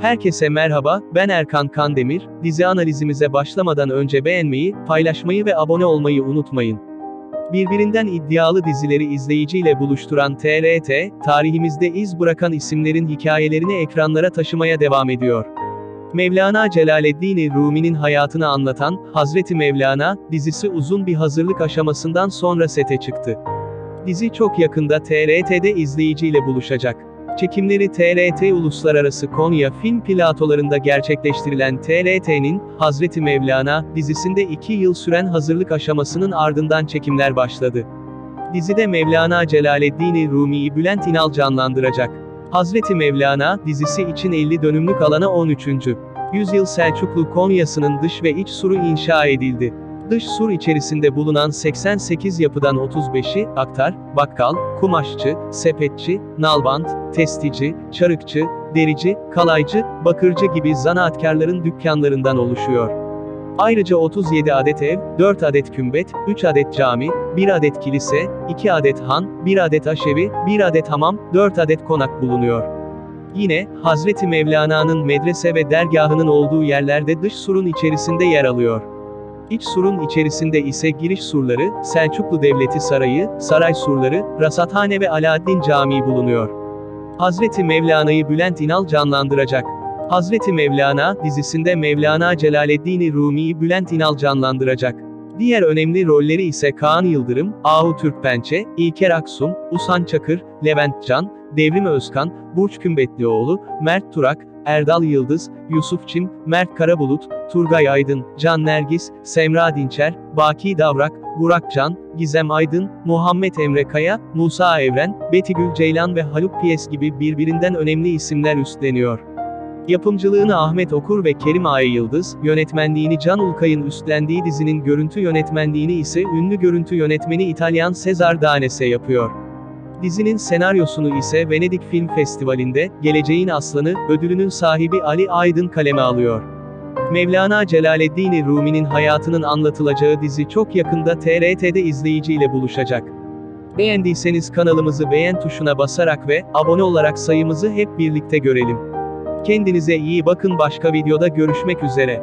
Herkese merhaba, ben Erkan Kandemir. Dizi analizimize başlamadan önce beğenmeyi, paylaşmayı ve abone olmayı unutmayın. Birbirinden iddialı dizileri izleyiciyle buluşturan TRT, tarihimizde iz bırakan isimlerin hikayelerini ekranlara taşımaya devam ediyor. Mevlana Celaleddin Rumi'nin hayatını anlatan Hazreti Mevlana dizisi uzun bir hazırlık aşamasından sonra sete çıktı. Dizi çok yakında TRT'de izleyiciyle buluşacak. Çekimleri TRT Uluslararası Konya Film Platolarında gerçekleştirilen TRT'nin Hazreti Mevlana dizisinde 2 yıl süren hazırlık aşamasının ardından çekimler başladı. Dizide Mevlana Celaleddin Rumi'yi Bülent İnal canlandıracak. Hazreti Mevlana dizisi için 50 dönümlük alana 13. Yüzyıl Selçuklu Konya'sının dış ve iç suru inşa edildi. Dış sur içerisinde bulunan 88 yapıdan 35'i, aktar, bakkal, kumaşçı, sepetçi, nalbant, testici, çarıkçı, derici, kalaycı, bakırcı gibi zanaatkarların dükkanlarından oluşuyor. Ayrıca 37 adet ev, 4 adet kümbet, 3 adet cami, 1 adet kilise, 2 adet han, 1 adet aşevi, 1 adet hamam, 4 adet konak bulunuyor. Yine, Hazreti Mevlana'nın medrese ve dergahının olduğu yerlerde dış surun içerisinde yer alıyor. İç surun içerisinde ise giriş surları, Selçuklu Devleti Sarayı, saray surları, Rasathane ve Alaaddin Camii bulunuyor. Hazreti Mevlana'yı Bülent İnal canlandıracak. Hazreti Mevlana dizisinde Mevlana Celaleddin Rumi'yi Bülent İnal canlandıracak. Diğer önemli rolleri ise Kaan Yıldırım, Ahu Türkpençe, İlker Aksum, Usan Çakır, Levent Can, Devrim Özkan, Burç Kümbetlioğlu, Mert Turak, Erdal Yıldız, Yusuf Çim, Mert Karabulut, Turgay Aydın, Can Nergis, Semra Dinçer, Baki Davrak, Burak Can, Gizem Aydın, Muhammed Emre Kaya, Musa Evren, Betigül Ceylan ve Haluk Piyes gibi birbirinden önemli isimler üstleniyor. Yapımcılığını Ahmet Okur ve Kerim Ay Yıldız, yönetmenliğini Can Ulkay'ın üstlendiği dizinin görüntü yönetmenliğini ise ünlü görüntü yönetmeni İtalyan Cesar Danese yapıyor. Dizinin senaryosunu ise Venedik Film Festivali'nde, Geleceğin Aslanı, ödülünün sahibi Ali Aydın kaleme alıyor. Mevlana Celaleddin Rumi'nin hayatının anlatılacağı dizi çok yakında TRT'de izleyiciyle buluşacak. Beğendiyseniz kanalımızı beğen tuşuna basarak ve abone olarak sayımızı hep birlikte görelim. Kendinize iyi bakın başka videoda görüşmek üzere.